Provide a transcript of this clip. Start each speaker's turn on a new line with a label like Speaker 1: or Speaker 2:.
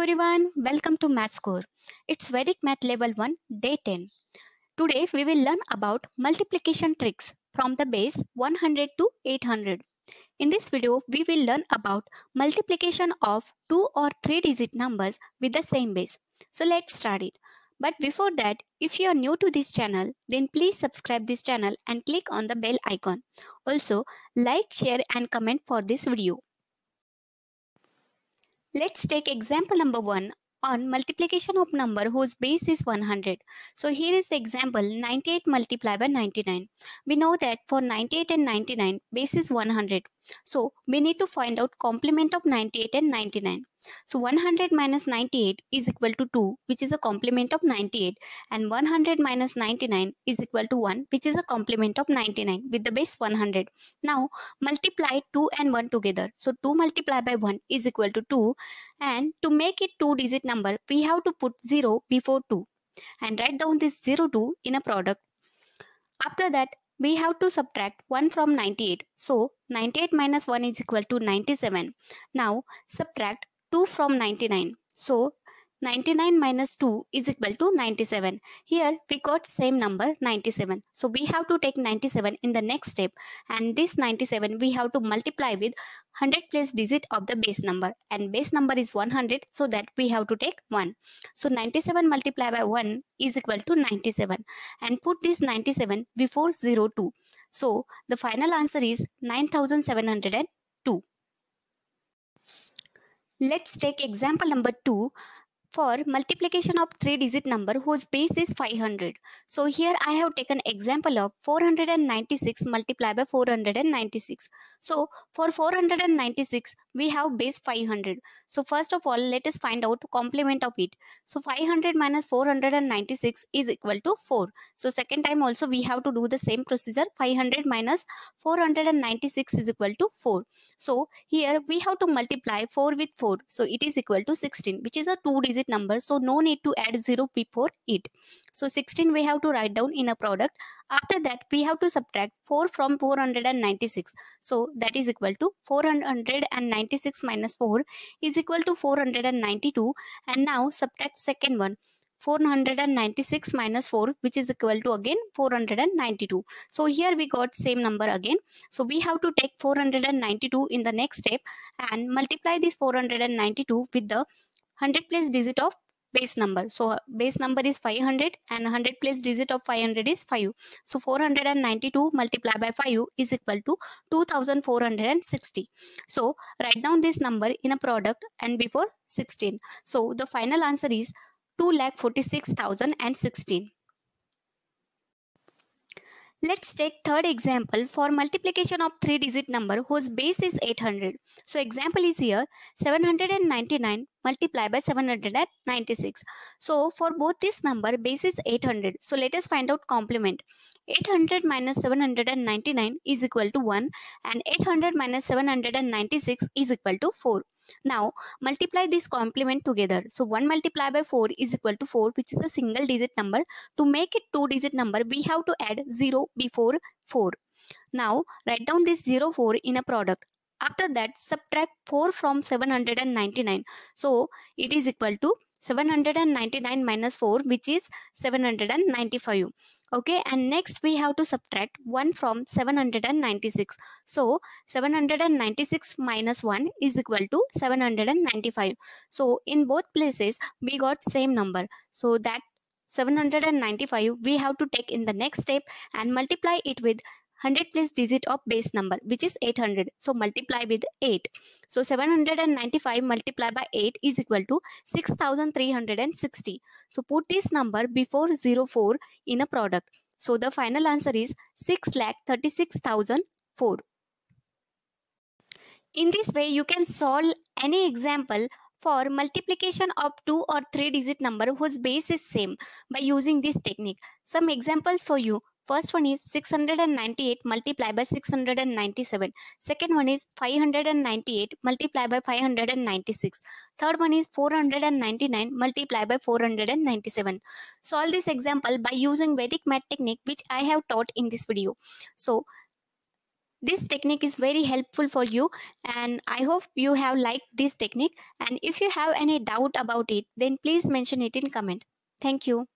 Speaker 1: everyone, welcome to MathsCore. It's Vedic Math Level 1, Day 10. Today we will learn about multiplication tricks from the base 100 to 800. In this video, we will learn about multiplication of 2 or 3 digit numbers with the same base. So let's start it. But before that, if you are new to this channel, then please subscribe this channel and click on the bell icon. Also, like, share and comment for this video. Let's take example number 1 on multiplication of number whose base is 100. So here is the example 98 multiplied by 99. We know that for 98 and 99 base is 100. So we need to find out complement of 98 and 99. So 100 minus 98 is equal to 2 which is a complement of 98 and 100 minus 99 is equal to 1 which is a complement of 99 with the base 100. Now multiply 2 and 1 together. So 2 multiplied by 1 is equal to 2 and to make it 2 digit number we have to put 0 before 2 and write down this 0 2 in a product. After that we have to subtract 1 from 98. So 98 minus 1 is equal to 97. Now subtract 2 from 99. So 99 minus 2 is equal to 97. Here we got same number 97. So we have to take 97 in the next step and this 97 we have to multiply with 100 place digit of the base number and base number is 100 so that we have to take 1. So 97 multiplied by 1 is equal to 97 and put this 97 before 2. So the final answer is 9702. Let's take example number 2 for multiplication of three digit number whose base is 500. So here I have taken example of 496 multiplied by 496. So for 496 we have base 500. So first of all let us find out complement of it. So 500 minus 496 is equal to 4. So second time also we have to do the same procedure 500 minus 496 is equal to 4. So here we have to multiply 4 with 4. So it is equal to 16 which is a two digit number so no need to add 0 before it so 16 we have to write down in a product after that we have to subtract 4 from 496 so that is equal to 496 minus 4 is equal to 492 and now subtract second one. 496 minus 4 which is equal to again 492 so here we got same number again. So we have to take 492 in the next step and multiply this 492 with the 100 place digit of base number. So base number is 500 and 100 place digit of 500 is 5. So 492 multiplied by 5 is equal to 2460. So write down this number in a product and before 16. So the final answer is 2,46,016. Let's take third example for multiplication of three digit number whose base is 800. So example is here 799 multiplied by 796. So for both this number base is 800. So let us find out complement. 800 minus 799 is equal to 1 and 800 minus 796 is equal to 4. Now multiply this complement together. So 1 multiplied by 4 is equal to 4 which is a single digit number. To make it two digit number we have to add 0 before 4. Now write down this 0 4 in a product. After that subtract 4 from 799. So it is equal to 799 minus 4 which is 795 okay and next we have to subtract 1 from 796 so 796 minus 1 is equal to 795 so in both places we got same number. So that 795 we have to take in the next step and multiply it with 100 place digit of base number which is 800 so multiply with 8 so 795 multiplied by 8 is equal to 6360 so put this number before 04 in a product. So the final answer is 6,36,004 in this way you can solve any example for multiplication of 2 or 3 digit number whose base is same by using this technique. Some examples for you First one is 698 multiplied by 697. Second one is 598 multiplied by 596. Third one is 499 multiplied by 497. Solve this example by using Vedic math technique which I have taught in this video. So this technique is very helpful for you and i hope you have liked this technique and if you have any doubt about it then please mention it in comment thank you